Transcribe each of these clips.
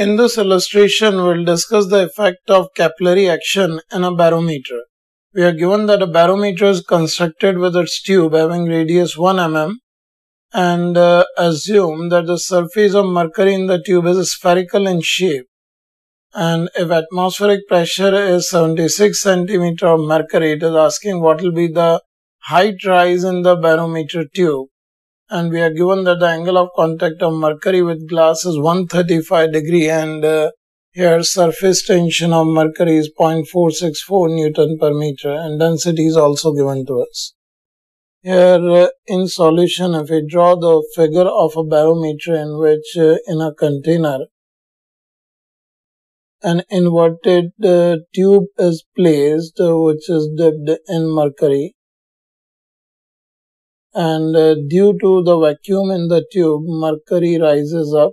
In this illustration, we'll discuss the effect of capillary action in a barometer. We are given that a barometer is constructed with its tube having radius 1 mm and uh, assume that the surface of mercury in the tube is spherical in shape. And if atmospheric pressure is 76 centimeter of mercury, it is asking what will be the height rise in the barometer tube and we are given that the angle of contact of mercury with glass is 135 degree and uh, here surface tension of mercury is 0.464 newton per meter and density is also given to us. Here uh, in solution if we draw the figure of a barometer in which uh, in a container an inverted uh, tube is placed uh, which is dipped in mercury and uh, due to the vacuum in the tube mercury rises up.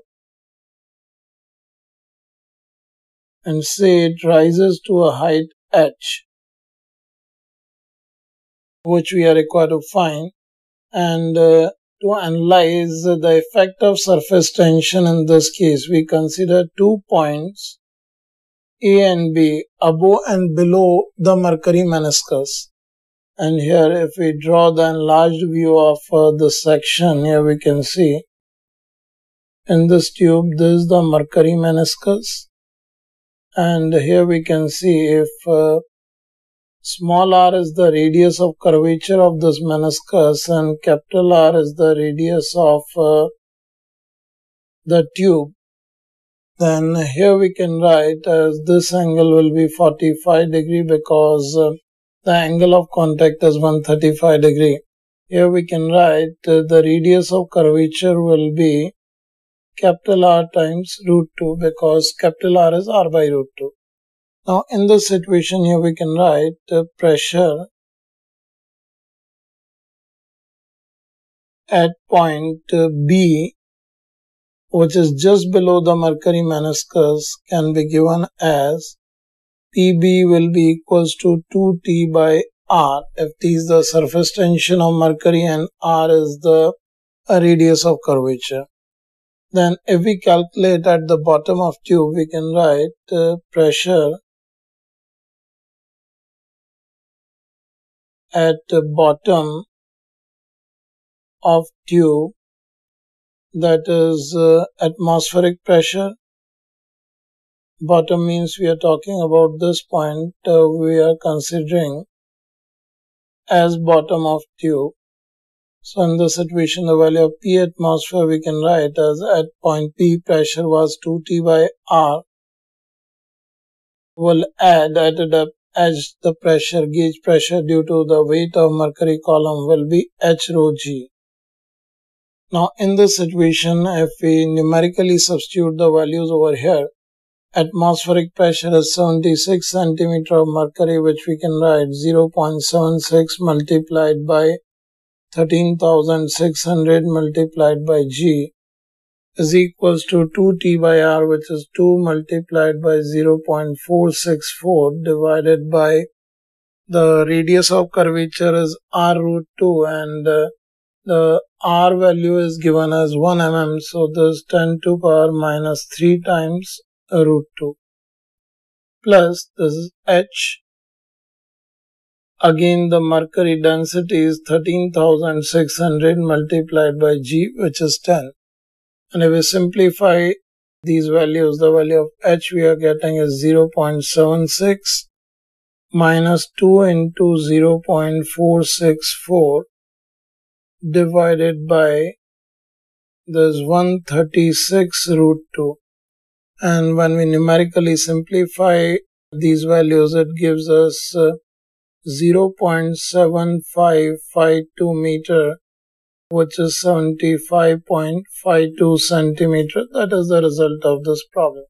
And say it rises to a height h which we are required to find. And uh, to analyze the effect of surface tension in this case we consider two points A and B above and below the mercury meniscus and here if we draw the enlarged view of uh, the section here we can see in this tube this is the mercury meniscus. And here we can see if uh, small r is the radius of curvature of this meniscus and capital R is the radius of uh, the tube then here we can write as this angle will be 45 degree because uh, the angle of contact is 135 degree. Here we can write uh, the radius of curvature will be capital R times root 2 because capital R is R by root 2. Now in this situation here we can write uh, pressure at point uh, B which is just below the mercury meniscus can be given as Pb will be equals to 2T by R if T is the surface tension of mercury and R is the radius of curvature. Then if we calculate at the bottom of tube, we can write uh, pressure at the bottom of tube that is uh, atmospheric pressure bottom means we are talking about this point uh, we are considering as bottom of tube. So in this situation the value of P atmosphere we can write as at point P pressure was 2T by R will add at the depth H the pressure gauge pressure due to the weight of mercury column will be H rho G. Now in this situation if we numerically substitute the values over here atmospheric pressure is 76 centimeter of mercury which we can write 0.76 multiplied by 13600 multiplied by g is equals to 2t by r which is 2 multiplied by 0.464 divided by the radius of curvature is r root 2 and uh, the r value is given as 1 mm so this 10 to power minus 3 times root 2 plus this is H. Again the mercury density is 13,600 multiplied by G which is 10. And if we simplify these values, the value of H we are getting is 0.76 minus 2 into 0.464 divided by this 136 root 2 and when we numerically simplify these values it gives us uh, 0.7552 meter which is 75.52 centimeter. That is the result of this problem